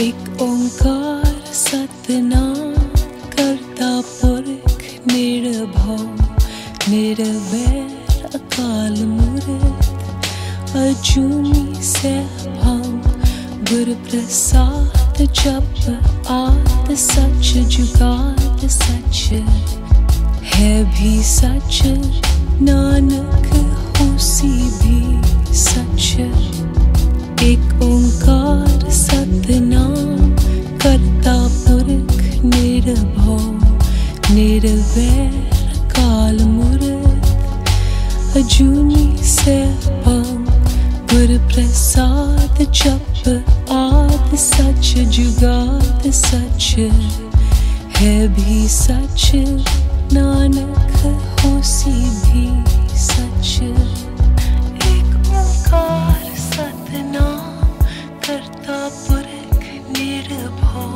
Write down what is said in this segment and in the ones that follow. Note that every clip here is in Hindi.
एक ओंकार सतनाम करता पुरख निर्भव निर्वैर अकाल मूर्त अजूनी सहभम गुर प्रसाद जप आद सच जुगाद सच। है भी सच, नानक होसी भी सच। एक ओंकार काल मूर्त, अजूनी से गुर प्रसाद जप आद सच, जुगाद सच है भी सच, नानक होसी भी सच। एक ओंकार सतनाम करता पुरख निर्भव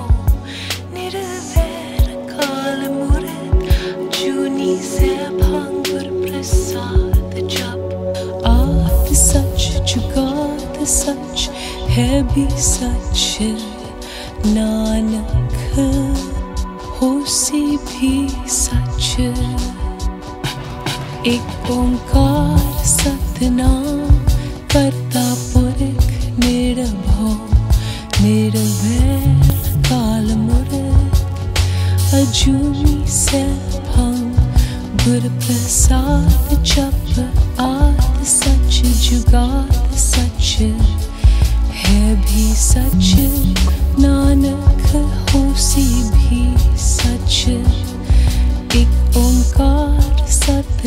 निर्वैर काल मूर्त। सच है भी सच, नानक होसी भी सच। एक ओंकार सतनाम करता पुरख निर्भव निर्वैर काल मूर्त अजूनी से भंग गुर प्रसाद जप